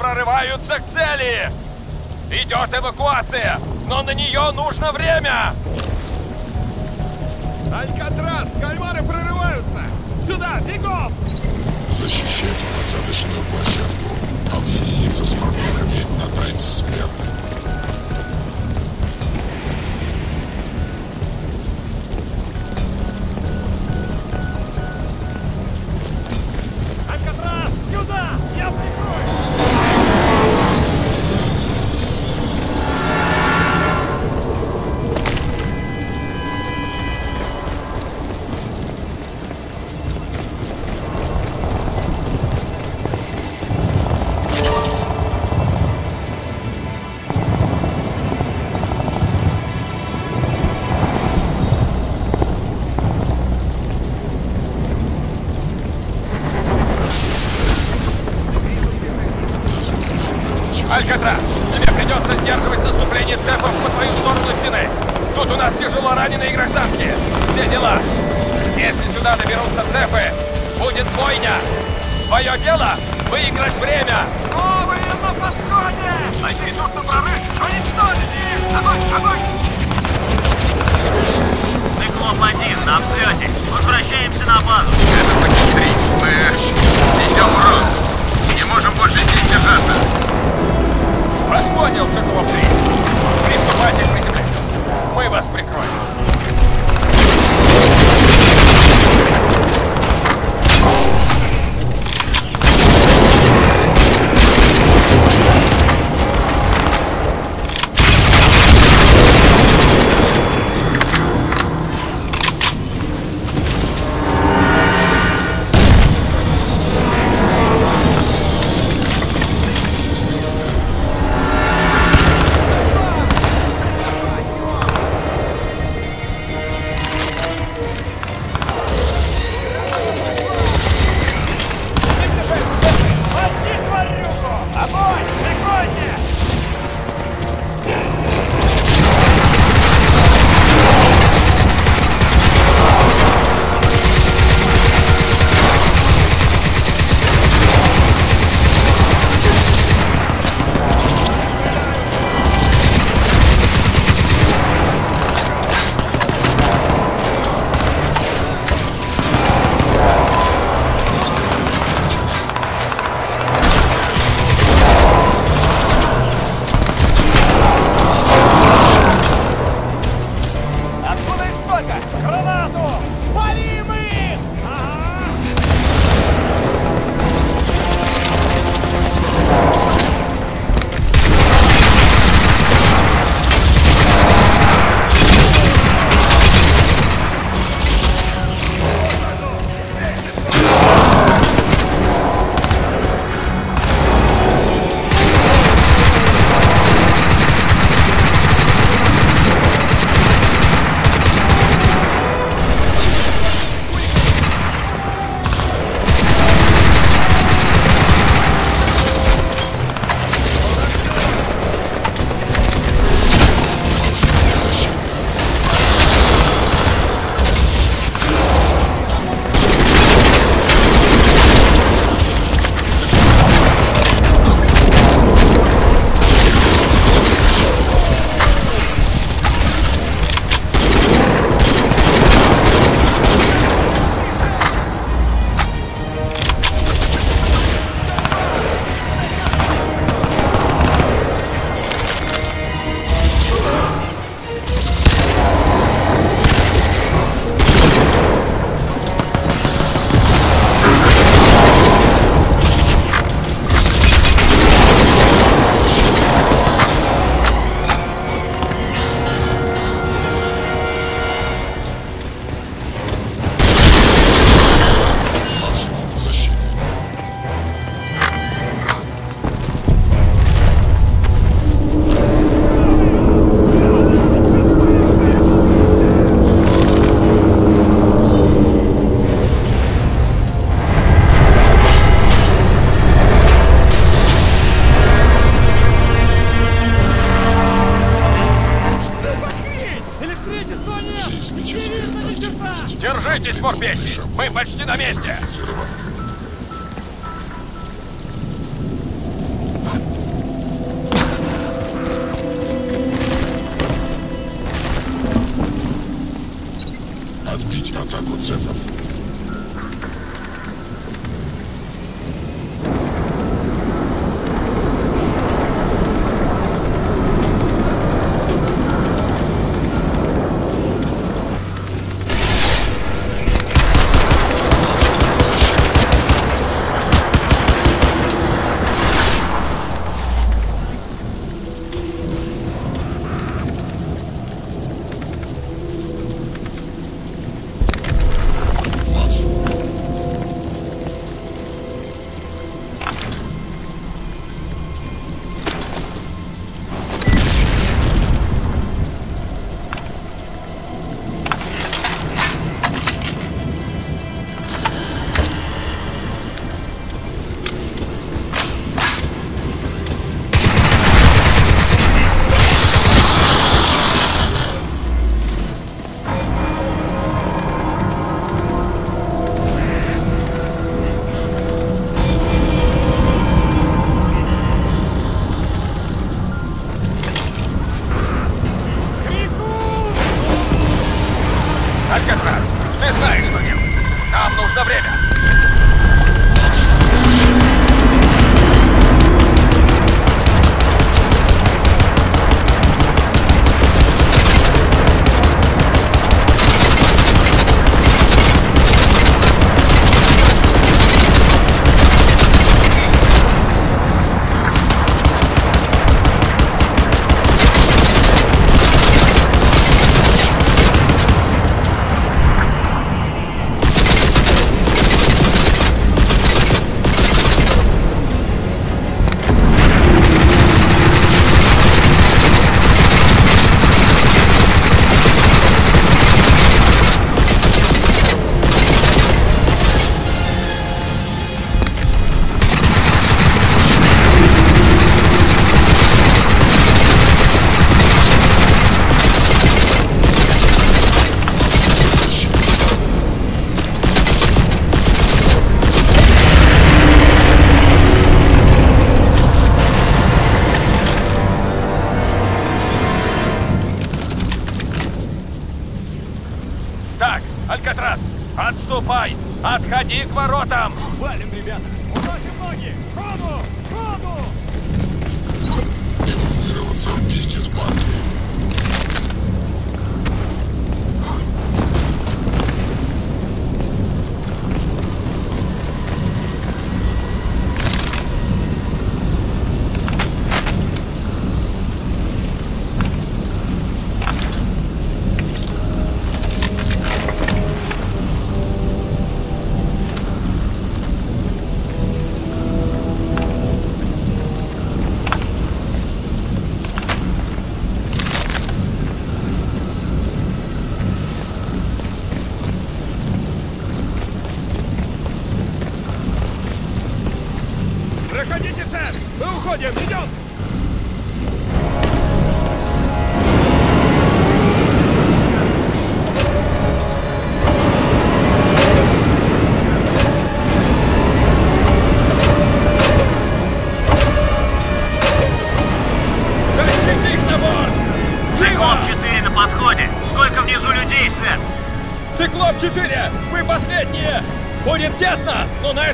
прорываются к цели! Идет эвакуация, но на нее нужно время! Алькатрас! Кальмары прорываются! Сюда, бегом! Защищать посадочную площадку. Объединиться с мобилами на Таймс-сквер. Алькатрас, тебе придется сдерживать наступление цепов по свою сторону стены. Тут у нас тяжело раненые гражданские. Все дела. Если сюда доберутся цепы, будет бойня. Твое дело — выиграть время. успехи! Мы почти на месте! Отбить атаку цепов. Ты знаешь что делать. Нам нужно время. Отходи к воротам! Валим, ребята! Уносим ноги! Ходу! Ходу! Эвакуироваться вместе с бандой.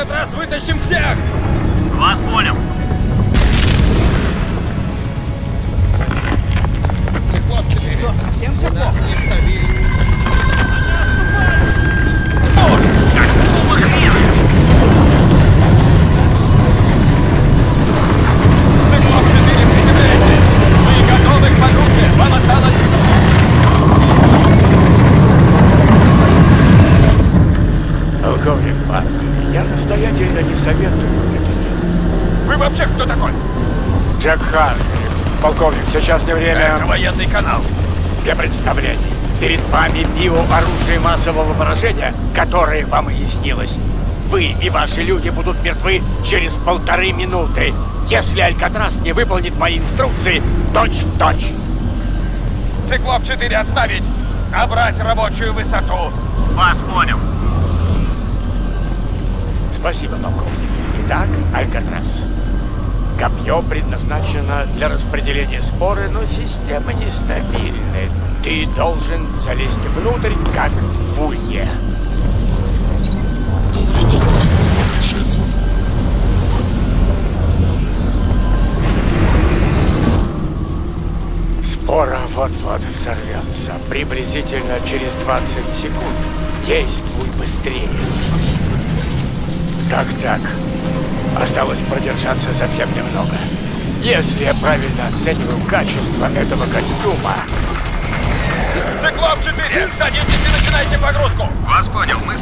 Этот раз вытащим всех! Вас понял. Циклоп 4! Что, совсем все плохо? Настоятельно не советую это делать. Вы вообще кто такой? Джек Харви. Полковник, сейчас не время Это военный канал. для представлений. Перед вами биооружие массового поражения, которое вам и снилось. Вы и ваши люди будут мертвы через полторы минуты, если Алькатрас не выполнит мои инструкции точь в точь. Циклоп 4 отставить! Набрать рабочую высоту! Вас понял. Спасибо, полковник. Итак, Алькатрас. Копье предназначено для распределения споры, но система нестабильная. Ты должен залезть внутрь, как в улье. Спора вот-вот взорвется. Приблизительно через 20 секунд. Действуй быстрее. Так-так. Осталось продержаться совсем немного. Если я правильно оцениваю качество этого костюма, Циклоп 4! Садитесь и начинайте погрузку! Вас понял, мы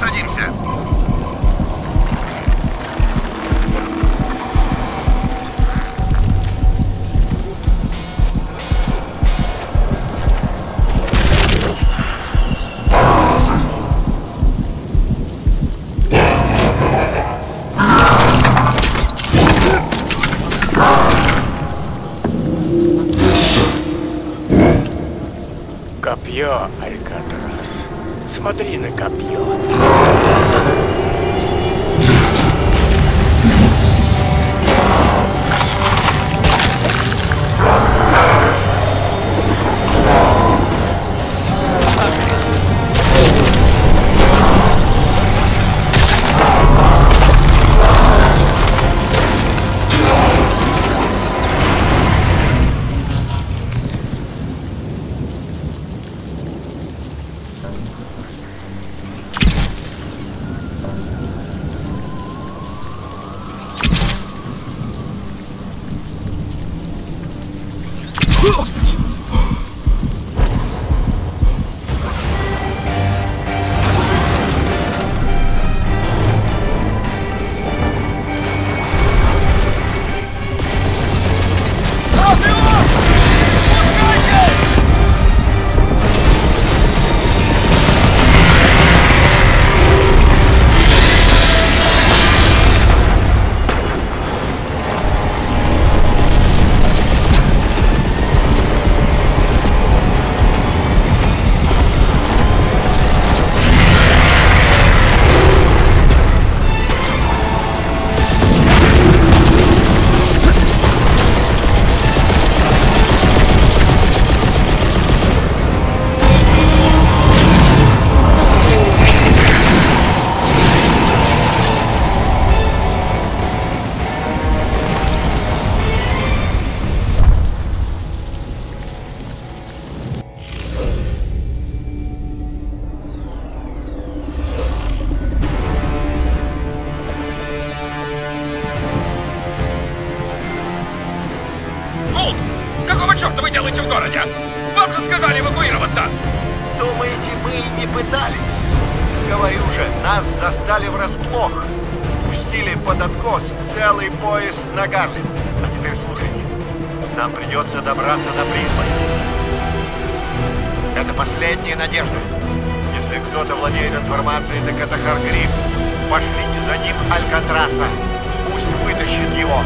копье, Алькатрас. Смотри на копье. груз, целый поезд на Гарлин. А теперь слушайте. Нам придется добраться до Брисбена. Это последняя надежда. Если кто-то владеет информацией, так это Харгриф. Пошлите за ним Алькатраса. Пусть вытащит его.